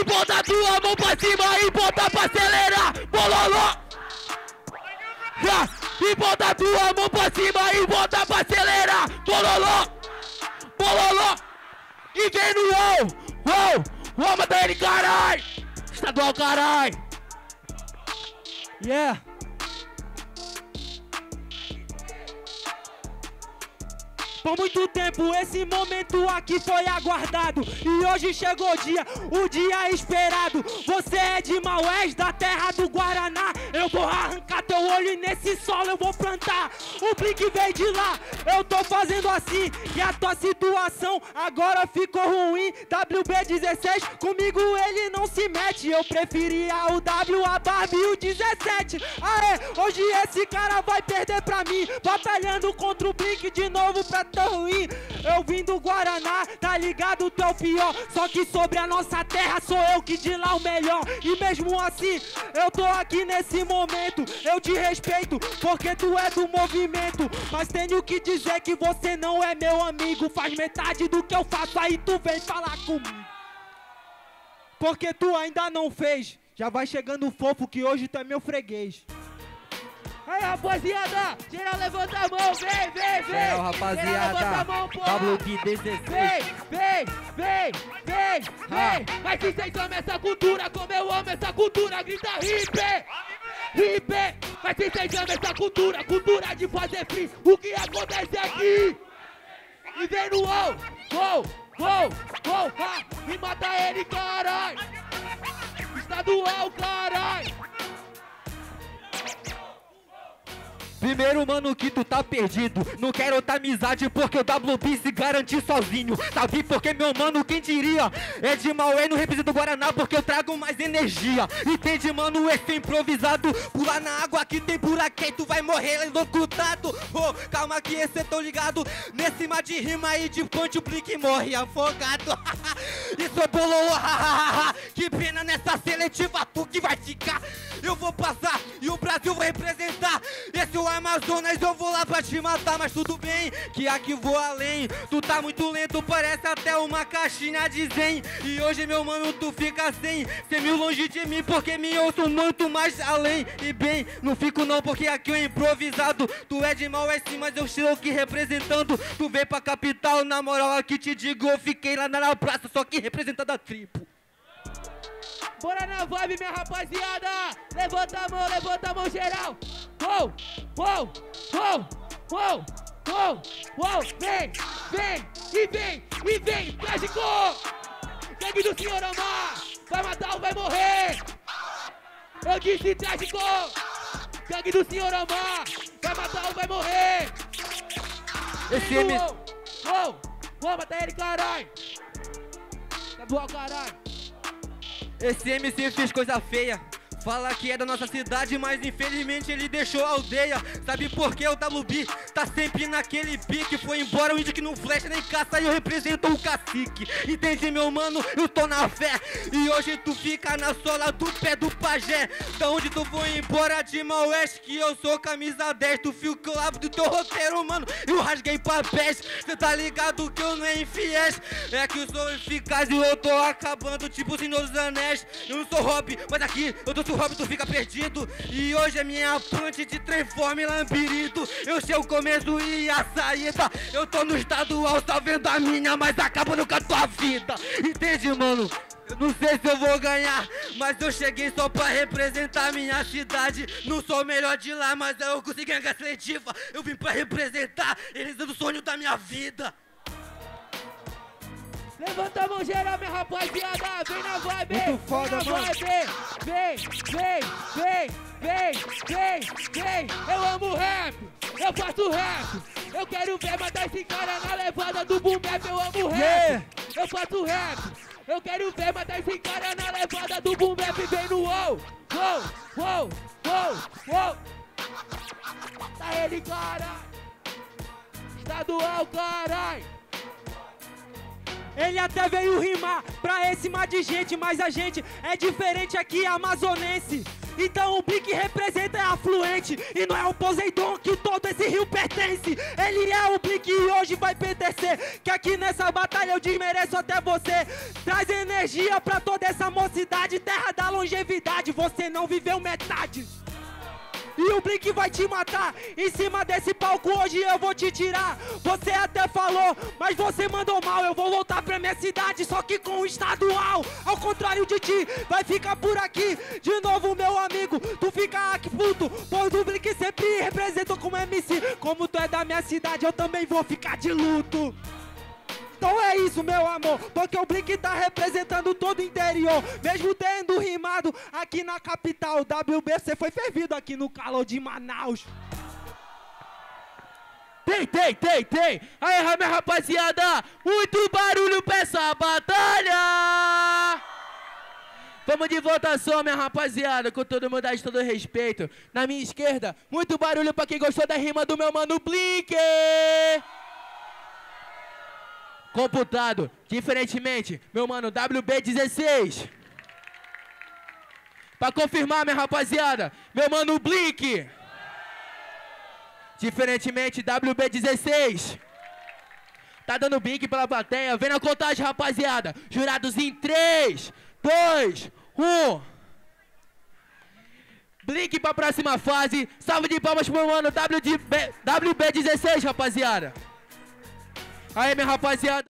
e bota tua mão pra cima e bota pra acelerar, bololô. Já, e bota tua mão pra cima e bota pra acelerar, bololô, bololô. E vem no uou, uou, uou, mata ele, carai. Estadual, carai. Yeah. Por muito tempo esse momento aqui foi aguardado. E hoje chegou o dia, o dia esperado. Você é de Maués, da terra do Guaraná. Eu vou arrancar teu olho e nesse solo eu vou plantar. O Blink veio de lá, eu tô fazendo assim E a tua situação agora ficou ruim. WB16, comigo ele não se mete. Eu preferia o W, a Barbie o 17 Aê, hoje esse cara vai perder pra mim. Batalhando contra o Blink de novo pra tão ruim. Eu vim do Guaraná, tá ligado? Tu é o pior. Só que sobre a nossa terra sou eu que de lá o melhor. E mesmo assim, eu tô aqui nesse momento. Eu te respeito, porque tu é do movimento. Mas tenho que dizer que você não é meu amigo. Faz metade do que eu faço, aí tu vem falar comigo. Porque tu ainda não fez. Já vai chegando fofo que hoje tu é meu freguês. Aí, rapaziada, geral levanta a mão, vem, vem, vem. É, rapaziada, levanta a mão, porra. Pablo de 16. Vem, vem, vem, vem, vem. Mas se vocês amam essa cultura, como eu amo essa cultura, grita hip, hip. Mas se vocês amam essa cultura, cultura de fazer free, o que acontece aqui? E vem no uou, uou, uou, uou, ha, e mata ele, carai. Estadual, carai. Primeiro, mano, que tu tá perdido. Não quero outra amizade porque o WB se garante sozinho. Sabe porque, meu mano, quem diria? É de Maué, não represento o Guaraná porque eu trago mais energia. Entende, mano? Esse improvisado. Pula na água que tem buraquém, tu vai morrer executado. Oh, calma que esse é tão ligado. Nesse mar de rima aí de punch, o Blink morre afogado. Isso é bololô, Que pena nessa seletiva, tu que vai ficar. Eu vou passar e o Brasil vai representar. Esse é o Amazonas, eu vou lá pra te matar, mas tudo bem, que aqui vou além. Tu tá muito lento, parece até uma caixinha de zen. E hoje, meu mano, tu fica sem, cem mil longe de mim, porque me ouço muito mais além. E bem, não fico não, porque aqui é improvisado. Tu é de mal, é sim, mas eu estou aqui representando. Tu vem pra capital, na moral, aqui te digo, eu fiquei lá na praça, só que representando a tribo. Bora na vibe, minha rapaziada! Levanta a mão, levanta a mão geral! Uou, uou, uou, uou, uou, uou! Vem, vem, e vem, e vem, trágico! Gangue do Senhor Amar! Vai matar ou vai morrer! Eu disse trágico! Gangue do Senhor Amar! Vai matar ou vai morrer! Esse M... Uou, uou, uou, mata ele, caralho! Tá caralho! Esse MC fez coisa feia. Fala que é da nossa cidade, mas infelizmente ele deixou a aldeia. Sabe por que o WB tá sempre naquele pique? Foi embora o índio que não flecha nem caça e eu represento o cacique. Entende, meu mano? Eu tô na fé. E hoje tu fica na sola do pé do pajé. Da onde tu foi embora de Maués, que eu sou camisa 10. Tu fio clavo do teu roteiro, mano. Eu rasguei papéis. Cê tá ligado que eu não é infiéis. É que eu sou eficaz e eu tô acabando, tipo o Senhor dos Anéis. Eu não sou hobby, mas aqui eu tô o Robin fica perdido E hoje é minha punch de transforma em labirinto Eu sei o começo e a saída Eu tô no estadual, vendo a minha Mas acabando com a tua vida Entende, mano? Eu não sei se eu vou ganhar, mas eu cheguei só pra representar minha cidade. Não sou o melhor de lá, mas eu consegui ganhar seletiva. Eu vim pra representar, são o sonho da minha vida. Levanta a mão geral, minha rapaziada. Vem na vibe. Muito foda, vem na mano. vibe. Vem, vem, vem, vem, vem, vem. Eu amo rap. Eu faço rap. Eu quero ver matar esse cara na levada do boom bap. Eu amo rap. Yeah. Eu faço rap. Eu quero ver matar esse cara na levada do boom bap. Vem no uou, uou, uou, uou, uou. Tá ele, cara. Estadual, carai. Ele até veio rimar pra esse mar de gente, mas a gente é diferente aqui, amazonense. Então o Blink representa é afluente E não é o Poseidon que todo esse rio pertence. Ele é o Blink e hoje vai pertencer Que aqui nessa batalha eu desmereço até você. Traz energia pra toda essa mocidade Terra da longevidade, você não viveu metade o Blink vai te matar. Em cima desse palco hoje eu vou te tirar. Você até falou, mas você mandou mal. Eu vou voltar pra minha cidade, só que com o estadual. Ao contrário de ti, vai ficar por aqui. De novo, meu amigo, tu fica aqui puto. Pois o Blink sempre representou como MC. Como tu é da minha cidade, eu também vou ficar de luto. Então é isso, meu amor, porque o Blink tá representando todo o interior, mesmo tendo rimado aqui na capital. WBC foi fervido aqui no calor de Manaus. Tem, tem, tem, tem! Aí, minha rapaziada, muito barulho pra essa batalha! Vamos de votação, minha rapaziada, com todo mundo de todo respeito. Na minha esquerda, muito barulho pra quem gostou da rima do meu mano Blink! Computado. Diferentemente, meu mano, WB16. Pra confirmar, minha rapaziada, meu mano Blink. Diferentemente, WB16. Tá dando blink pela plateia. Vem na contagem, rapaziada. Jurados em 3, 2, 1. Blink pra próxima fase. Salve de palmas pro mano WB16, rapaziada. Aí, minha rapaziada.